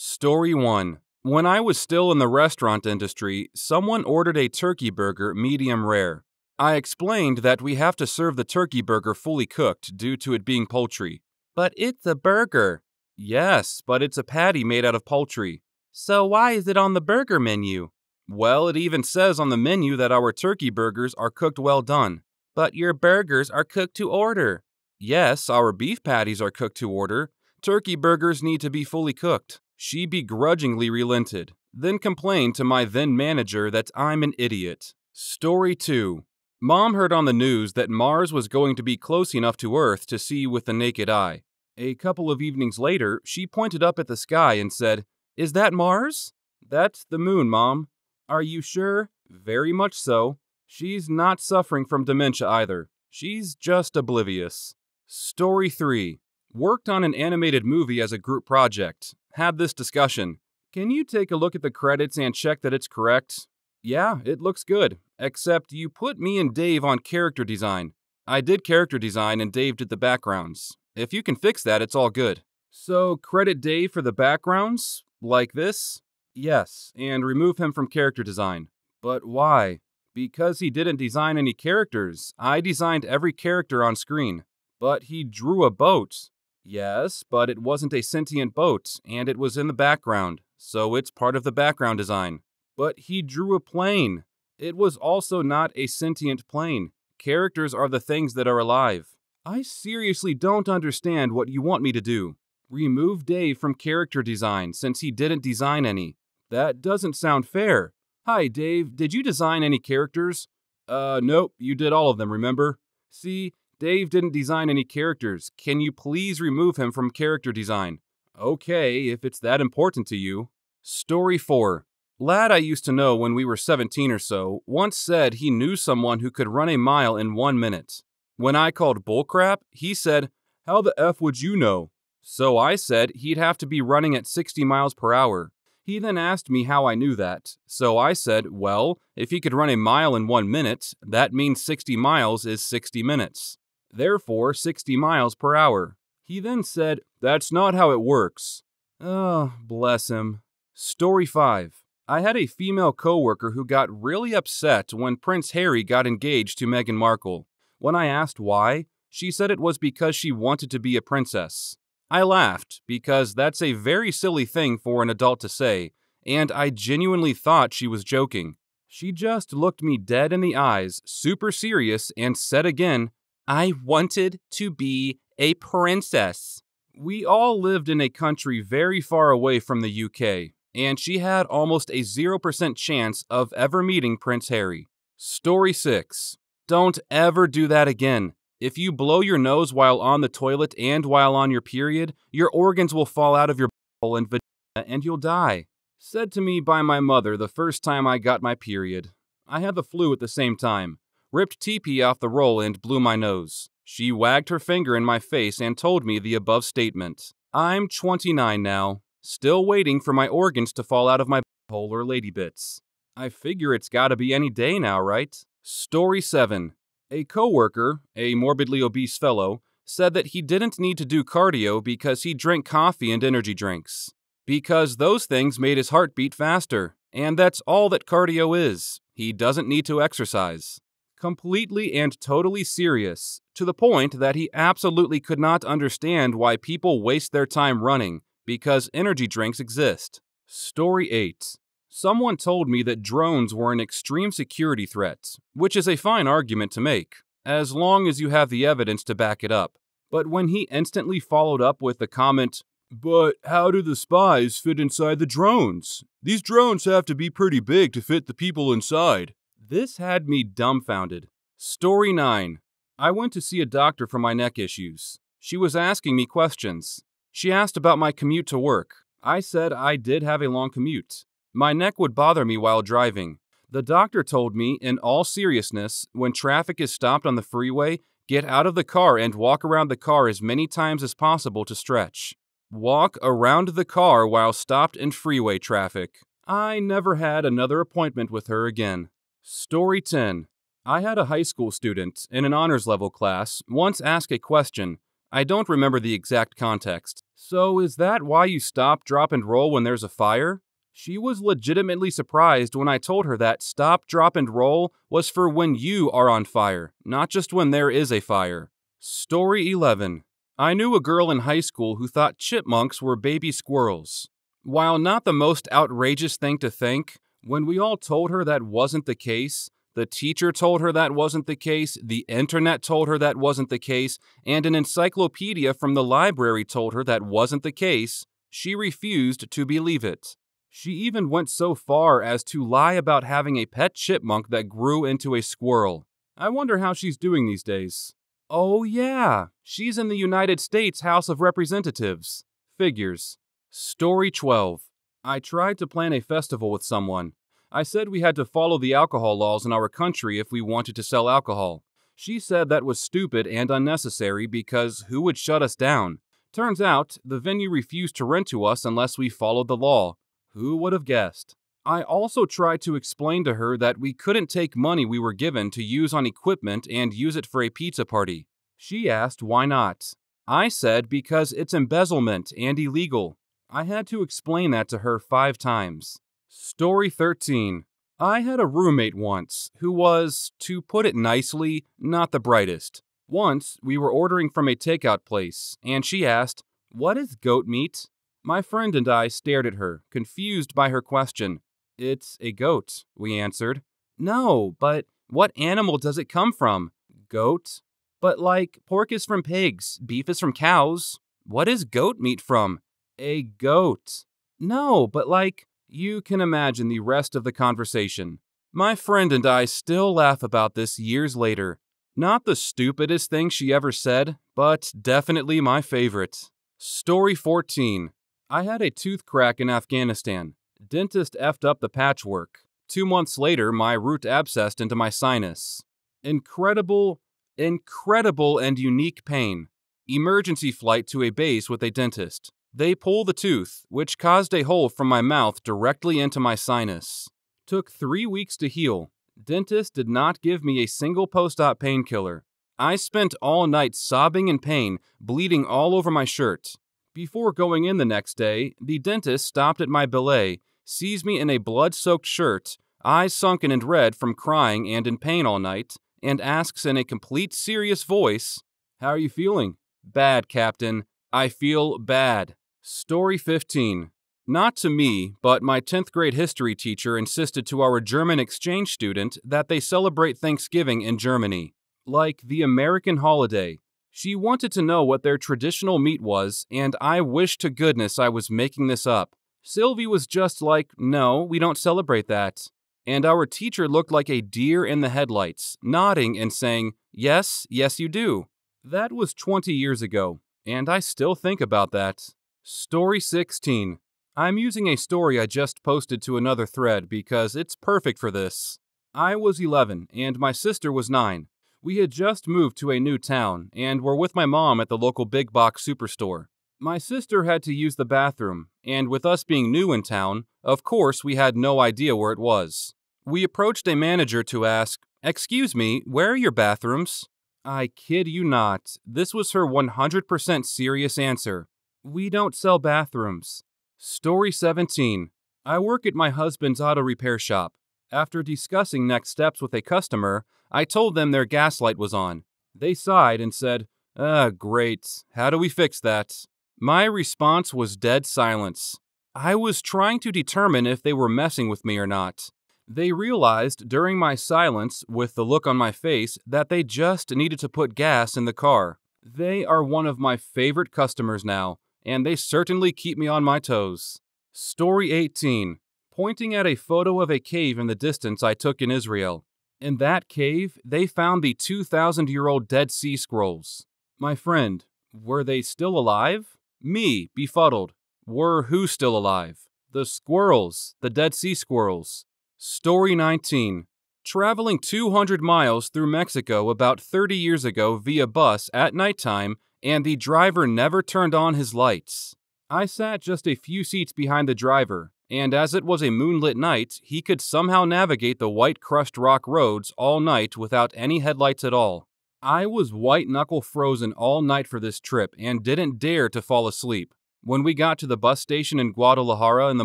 Story 1 When I was still in the restaurant industry, someone ordered a turkey burger medium rare. I explained that we have to serve the turkey burger fully cooked due to it being poultry. But it's a burger. Yes, but it's a patty made out of poultry. So why is it on the burger menu? Well, it even says on the menu that our turkey burgers are cooked well done. But your burgers are cooked to order. Yes, our beef patties are cooked to order. Turkey burgers need to be fully cooked. She begrudgingly relented, then complained to my then manager that I'm an idiot. Story 2 Mom heard on the news that Mars was going to be close enough to Earth to see with the naked eye. A couple of evenings later, she pointed up at the sky and said, Is that Mars? That's the moon, Mom. Are you sure? Very much so. She's not suffering from dementia either. She's just oblivious. Story 3 Worked on an animated movie as a group project. Had this discussion. Can you take a look at the credits and check that it's correct? Yeah, it looks good, except you put me and Dave on character design. I did character design and Dave did the backgrounds. If you can fix that, it's all good. So, credit Dave for the backgrounds? Like this? Yes, and remove him from character design. But why? Because he didn't design any characters. I designed every character on screen. But he drew a boat. Yes, but it wasn't a sentient boat, and it was in the background, so it's part of the background design. But he drew a plane. It was also not a sentient plane. Characters are the things that are alive. I seriously don't understand what you want me to do. Remove Dave from character design since he didn't design any. That doesn't sound fair. Hi, Dave. Did you design any characters? Uh, nope. You did all of them, remember? See, Dave didn't design any characters. Can you please remove him from character design? Okay, if it's that important to you. Story 4 Lad I used to know when we were 17 or so once said he knew someone who could run a mile in one minute. When I called bullcrap, he said, How the F would you know? So I said he'd have to be running at 60 miles per hour. He then asked me how I knew that. So I said, Well, if he could run a mile in one minute, that means 60 miles is 60 minutes. Therefore, 60 miles per hour. He then said, That's not how it works. Oh, bless him. Story 5 I had a female coworker who got really upset when Prince Harry got engaged to Meghan Markle. When I asked why, she said it was because she wanted to be a princess. I laughed because that's a very silly thing for an adult to say, and I genuinely thought she was joking. She just looked me dead in the eyes, super serious, and said again, I wanted to be a princess. We all lived in a country very far away from the UK, and she had almost a 0% chance of ever meeting Prince Harry. Story 6 Don't ever do that again. If you blow your nose while on the toilet and while on your period, your organs will fall out of your butthole and vagina and you'll die. Said to me by my mother the first time I got my period. I had the flu at the same time. Ripped TP off the roll and blew my nose. She wagged her finger in my face and told me the above statement. I'm 29 now. Still waiting for my organs to fall out of my hole or lady bits. I figure it's gotta be any day now, right? Story 7. A coworker, a morbidly obese fellow, said that he didn't need to do cardio because he drank coffee and energy drinks. Because those things made his heart beat faster. And that's all that cardio is. He doesn't need to exercise. Completely and totally serious, to the point that he absolutely could not understand why people waste their time running because energy drinks exist. Story 8 Someone told me that drones were an extreme security threat, which is a fine argument to make, as long as you have the evidence to back it up. But when he instantly followed up with the comment, But how do the spies fit inside the drones? These drones have to be pretty big to fit the people inside. This had me dumbfounded. Story 9 I went to see a doctor for my neck issues. She was asking me questions. She asked about my commute to work. I said I did have a long commute. My neck would bother me while driving. The doctor told me, in all seriousness, when traffic is stopped on the freeway, get out of the car and walk around the car as many times as possible to stretch. Walk around the car while stopped in freeway traffic. I never had another appointment with her again. Story 10 I had a high school student in an honors level class once ask a question I don't remember the exact context. So, is that why you stop, drop, and roll when there's a fire? She was legitimately surprised when I told her that stop, drop, and roll was for when you are on fire, not just when there is a fire. Story 11 I knew a girl in high school who thought chipmunks were baby squirrels. While not the most outrageous thing to think, when we all told her that wasn't the case, the teacher told her that wasn't the case, the internet told her that wasn't the case, and an encyclopedia from the library told her that wasn't the case, she refused to believe it. She even went so far as to lie about having a pet chipmunk that grew into a squirrel. I wonder how she's doing these days. Oh, yeah, she's in the United States House of Representatives. Figures. Story 12. I tried to plan a festival with someone. I said we had to follow the alcohol laws in our country if we wanted to sell alcohol. She said that was stupid and unnecessary because who would shut us down? Turns out, the venue refused to rent to us unless we followed the law. Who would have guessed? I also tried to explain to her that we couldn't take money we were given to use on equipment and use it for a pizza party. She asked why not. I said because it's embezzlement and illegal. I had to explain that to her five times. Story 13. I had a roommate once who was, to put it nicely, not the brightest. Once, we were ordering from a takeout place, and she asked, What is goat meat? My friend and I stared at her, confused by her question. It's a goat, we answered. No, but what animal does it come from? Goat? But like, pork is from pigs, beef is from cows. What is goat meat from? A goat. No, but like, you can imagine the rest of the conversation. My friend and I still laugh about this years later. Not the stupidest thing she ever said, but definitely my favorite. Story 14 I had a tooth crack in Afghanistan. Dentist effed up the patchwork. Two months later, my root abscessed into my sinus. Incredible, incredible, and unique pain. Emergency flight to a base with a dentist. They pull the tooth, which caused a hole from my mouth directly into my sinus. Took three weeks to heal. Dentist did not give me a single post op painkiller. I spent all night sobbing in pain, bleeding all over my shirt. Before going in the next day, the dentist stopped at my belay, sees me in a blood soaked shirt, eyes sunken and red from crying and in pain all night, and asks in a complete serious voice, How are you feeling? Bad, Captain. I feel bad. Story 15. Not to me, but my 10th grade history teacher insisted to our German exchange student that they celebrate Thanksgiving in Germany, like the American holiday. She wanted to know what their traditional meat was, and I wish to goodness I was making this up. Sylvie was just like, No, we don't celebrate that. And our teacher looked like a deer in the headlights, nodding and saying, Yes, yes, you do. That was 20 years ago, and I still think about that. Story 16. I'm using a story I just posted to another thread because it's perfect for this. I was 11 and my sister was 9. We had just moved to a new town and were with my mom at the local big box superstore. My sister had to use the bathroom, and with us being new in town, of course we had no idea where it was. We approached a manager to ask, Excuse me, where are your bathrooms? I kid you not, this was her 100% serious answer. We don't sell bathrooms. Story 17. I work at my husband's auto repair shop. After discussing next steps with a customer, I told them their gas light was on. They sighed and said, Ah, great. How do we fix that? My response was dead silence. I was trying to determine if they were messing with me or not. They realized during my silence, with the look on my face, that they just needed to put gas in the car. They are one of my favorite customers now, and they certainly keep me on my toes. Story 18 Pointing at a photo of a cave in the distance I took in Israel. In that cave, they found the 2,000 year old Dead Sea Scrolls. My friend, were they still alive? Me, befuddled. Were who still alive? The squirrels, the Dead Sea Squirrels. Story 19 Traveling 200 miles through Mexico about 30 years ago via bus at nighttime and the driver never turned on his lights. I sat just a few seats behind the driver, and as it was a moonlit night, he could somehow navigate the white crushed rock roads all night without any headlights at all. I was white knuckle frozen all night for this trip and didn't dare to fall asleep. When we got to the bus station in Guadalajara in the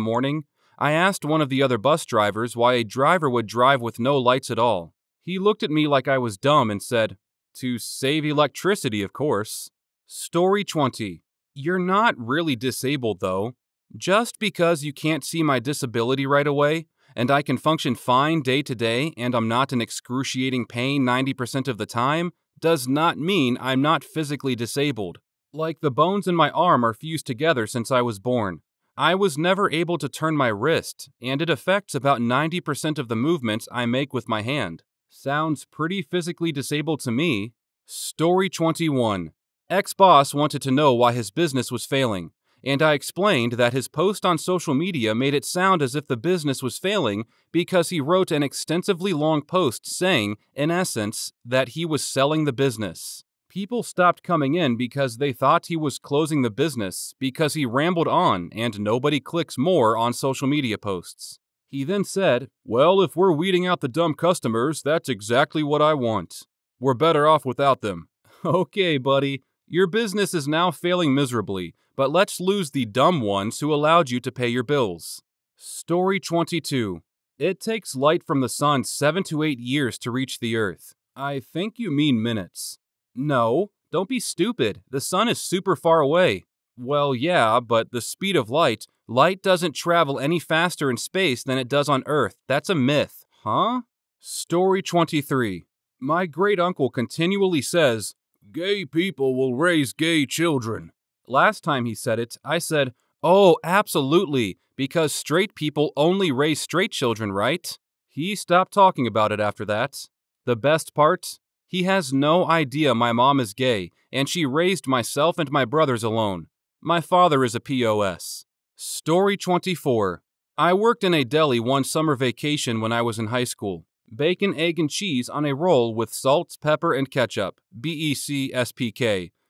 morning, I asked one of the other bus drivers why a driver would drive with no lights at all. He looked at me like I was dumb and said, To save electricity, of course. Story 20. You're not really disabled, though. Just because you can't see my disability right away, and I can function fine day to day, and I'm not in excruciating pain 90% of the time, does not mean I'm not physically disabled. Like the bones in my arm are fused together since I was born. I was never able to turn my wrist, and it affects about 90% of the movements I make with my hand. Sounds pretty physically disabled to me. Story 21. Ex boss wanted to know why his business was failing, and I explained that his post on social media made it sound as if the business was failing because he wrote an extensively long post saying, in essence, that he was selling the business. People stopped coming in because they thought he was closing the business because he rambled on and nobody clicks more on social media posts. He then said, Well, if we're weeding out the dumb customers, that's exactly what I want. We're better off without them. Okay, buddy, your business is now failing miserably, but let's lose the dumb ones who allowed you to pay your bills. Story 22. It takes light from the sun 7 to 8 years to reach the Earth. I think you mean minutes. No, don't be stupid. The sun is super far away. Well, yeah, but the speed of light, light doesn't travel any faster in space than it does on Earth. That's a myth. Huh? Story 23. My great uncle continually says, Gay people will raise gay children. Last time he said it, I said, Oh, absolutely, because straight people only raise straight children, right? He stopped talking about it after that. The best part? He has no idea my mom is gay, and she raised myself and my brothers alone. My father is a POS. Story 24. I worked in a deli one summer vacation when I was in high school. Bacon, egg, and cheese on a roll with salt, pepper, and ketchup, BEC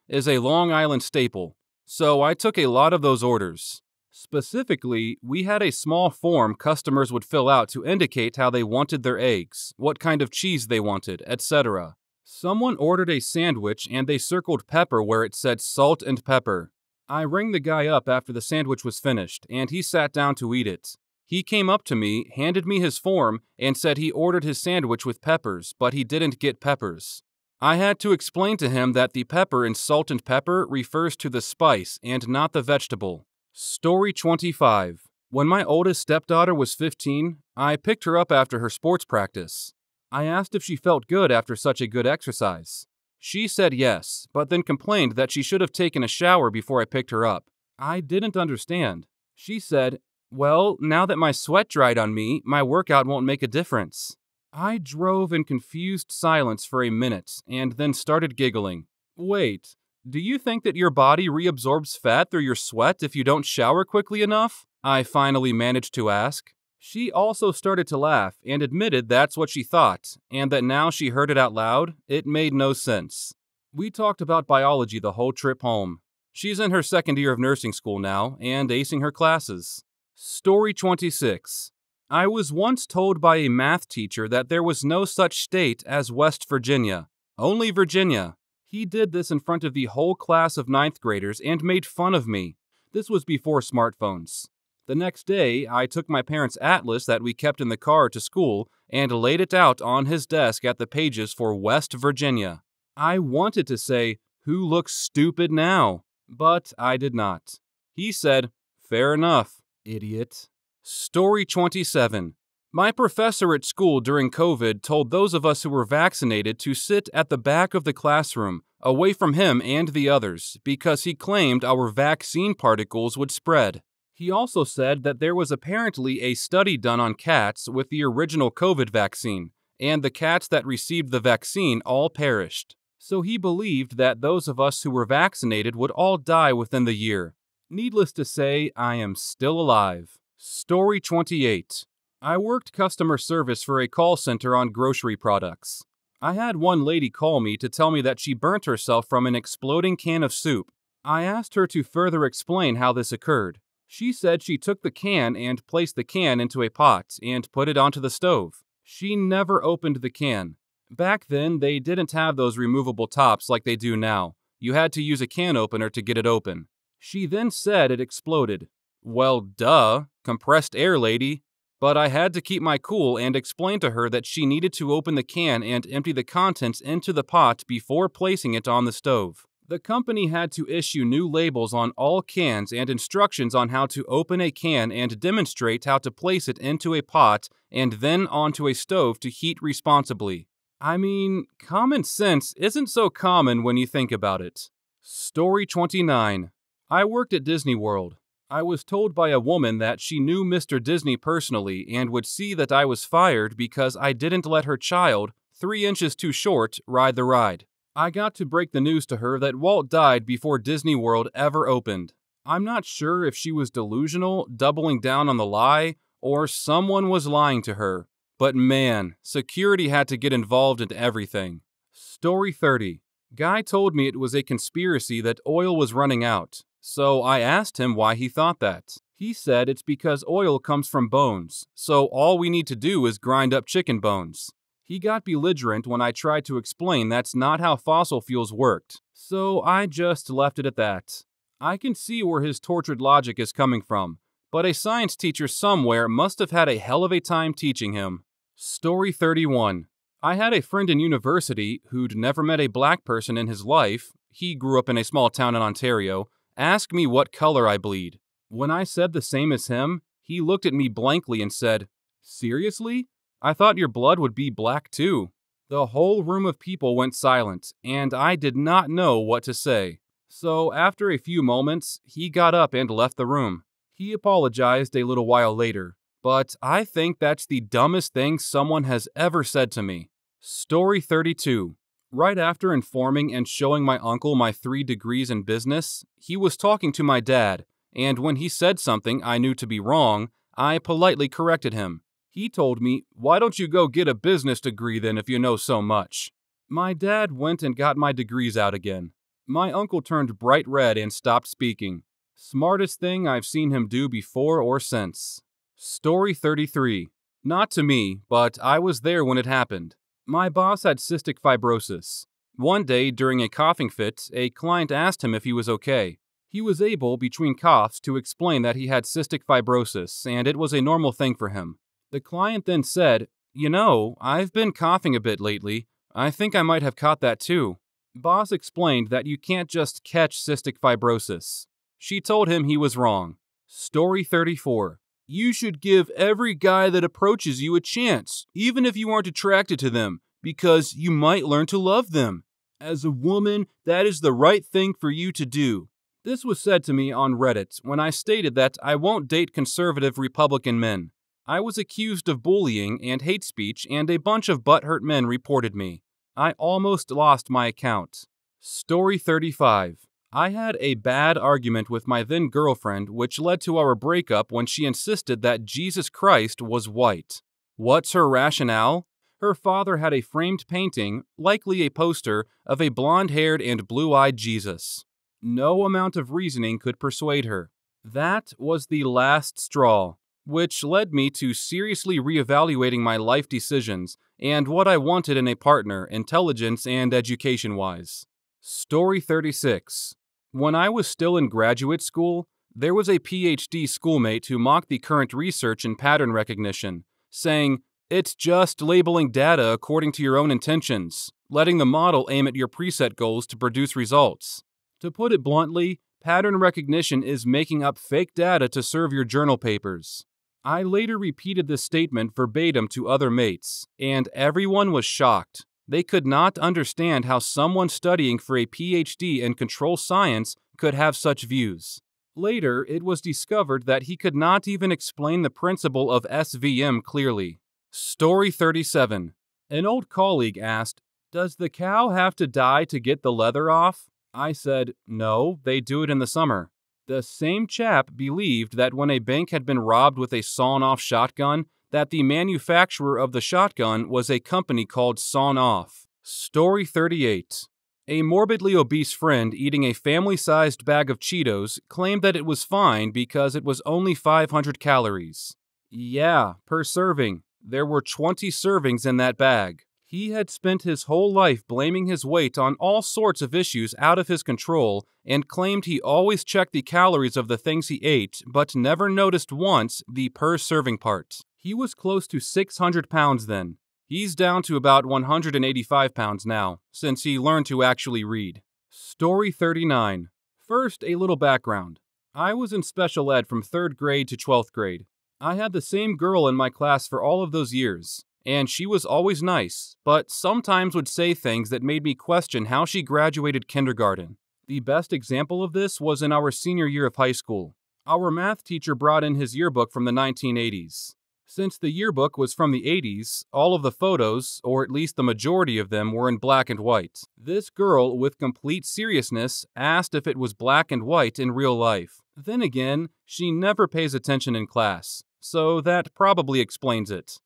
is a Long Island staple. So I took a lot of those orders. Specifically, we had a small form customers would fill out to indicate how they wanted their eggs, what kind of cheese they wanted, etc. Someone ordered a sandwich and they circled pepper where it said salt and pepper. I rang the guy up after the sandwich was finished, and he sat down to eat it. He came up to me, handed me his form, and said he ordered his sandwich with peppers, but he didn't get peppers. I had to explain to him that the pepper in salt and pepper refers to the spice and not the vegetable. Story 25. When my oldest stepdaughter was 15, I picked her up after her sports practice. I asked if she felt good after such a good exercise. She said yes, but then complained that she should have taken a shower before I picked her up. I didn't understand. She said, Well, now that my sweat dried on me, my workout won't make a difference. I drove in confused silence for a minute and then started giggling. Wait, do you think that your body reabsorbs fat through your sweat if you don't shower quickly enough? I finally managed to ask. She also started to laugh and admitted that's what she thought, and that now she heard it out loud, it made no sense. We talked about biology the whole trip home. She's in her second year of nursing school now and acing her classes. Story 26 I was once told by a math teacher that there was no such state as West Virginia, only Virginia. He did this in front of the whole class of ninth graders and made fun of me. This was before smartphones. The next day, I took my parents' atlas that we kept in the car to school and laid it out on his desk at the pages for West Virginia. I wanted to say, Who looks stupid now? But I did not. He said, Fair enough, idiot. Story 27. My professor at school during COVID told those of us who were vaccinated to sit at the back of the classroom, away from him and the others, because he claimed our vaccine particles would spread. He also said that there was apparently a study done on cats with the original COVID vaccine, and the cats that received the vaccine all perished. So he believed that those of us who were vaccinated would all die within the year. Needless to say, I am still alive. Story 28. I worked customer service for a call center on grocery products. I had one lady call me to tell me that she burnt herself from an exploding can of soup. I asked her to further explain how this occurred. She said she took the can and placed the can into a pot and put it onto the stove. She never opened the can. Back then, they didn't have those removable tops like they do now. You had to use a can opener to get it open. She then said it exploded. Well, duh, compressed air, lady. But I had to keep my cool and explain to her that she needed to open the can and empty the contents into the pot before placing it on the stove. The company had to issue new labels on all cans and instructions on how to open a can and demonstrate how to place it into a pot and then onto a stove to heat responsibly. I mean, common sense isn't so common when you think about it. Story 29 I worked at Disney World. I was told by a woman that she knew Mr. Disney personally and would see that I was fired because I didn't let her child, three inches too short, ride the ride. I got to break the news to her that Walt died before Disney World ever opened. I'm not sure if she was delusional, doubling down on the lie, or someone was lying to her. But man, security had to get involved in everything. Story 30. Guy told me it was a conspiracy that oil was running out. So I asked him why he thought that. He said it's because oil comes from bones, so all we need to do is grind up chicken bones. He got belligerent when I tried to explain that's not how fossil fuels worked, so I just left it at that. I can see where his tortured logic is coming from, but a science teacher somewhere must have had a hell of a time teaching him. Story 31 I had a friend in university who'd never met a black person in his life. He grew up in a small town in Ontario Ask me what color I bleed. When I said the same as him, he looked at me blankly and said, Seriously? I thought your blood would be black too. The whole room of people went silent, and I did not know what to say. So, after a few moments, he got up and left the room. He apologized a little while later, but I think that's the dumbest thing someone has ever said to me. Story 32 Right after informing and showing my uncle my three degrees in business, he was talking to my dad, and when he said something I knew to be wrong, I politely corrected him. He told me, Why don't you go get a business degree then if you know so much? My dad went and got my degrees out again. My uncle turned bright red and stopped speaking. Smartest thing I've seen him do before or since. Story 33. Not to me, but I was there when it happened. My boss had cystic fibrosis. One day, during a coughing fit, a client asked him if he was okay. He was able, between coughs, to explain that he had cystic fibrosis and it was a normal thing for him. The client then said, You know, I've been coughing a bit lately. I think I might have caught that too. Boss explained that you can't just catch cystic fibrosis. She told him he was wrong. Story 34 you should give every guy that approaches you a chance, even if you aren't attracted to them, because you might learn to love them. As a woman, that is the right thing for you to do. This was said to me on Reddit when I stated that I won't date conservative Republican men. I was accused of bullying and hate speech, and a bunch of butthurt men reported me. I almost lost my account. Story 35 I had a bad argument with my then girlfriend, which led to our breakup when she insisted that Jesus Christ was white. What's her rationale? Her father had a framed painting, likely a poster, of a blond haired and blue eyed Jesus. No amount of reasoning could persuade her. That was the last straw, which led me to seriously reevaluating my life decisions and what I wanted in a partner, intelligence and education wise. Story 36 when I was still in graduate school, there was a PhD schoolmate who mocked the current research in pattern recognition, saying, It's just labeling data according to your own intentions, letting the model aim at your preset goals to produce results. To put it bluntly, pattern recognition is making up fake data to serve your journal papers. I later repeated this statement verbatim to other mates, and everyone was shocked. They could not understand how someone studying for a PhD in control science could have such views. Later, it was discovered that he could not even explain the principle of SVM clearly. Story 37 An old colleague asked, Does the cow have to die to get the leather off? I said, No, they do it in the summer. The same chap believed that when a bank had been robbed with a sawn off shotgun, that the manufacturer of the shotgun was a company called Sawn Off. Story 38 A morbidly obese friend eating a family sized bag of Cheetos claimed that it was fine because it was only 500 calories. Yeah, per serving. There were 20 servings in that bag. He had spent his whole life blaming his weight on all sorts of issues out of his control and claimed he always checked the calories of the things he ate, but never noticed once the per serving part. He was close to 600 pounds then. He's down to about 185 pounds now, since he learned to actually read. Story 39. First, a little background. I was in special ed from 3rd grade to 12th grade. I had the same girl in my class for all of those years, and she was always nice, but sometimes would say things that made me question how she graduated kindergarten. The best example of this was in our senior year of high school. Our math teacher brought in his yearbook from the 1980s. Since the yearbook was from the 80s, all of the photos, or at least the majority of them, were in black and white. This girl, with complete seriousness, asked if it was black and white in real life. Then again, she never pays attention in class, so that probably explains it.